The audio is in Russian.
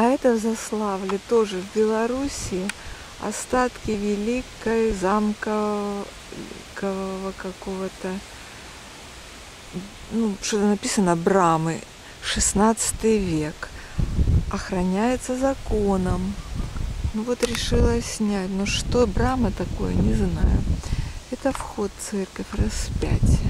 А это в Заславле, тоже в Белоруссии, остатки великой замкового какого-то, ну, что-то написано, брамы, 16 век. Охраняется законом. Ну вот решила снять. Но что брама такое, не знаю. Это вход в церковь распятия.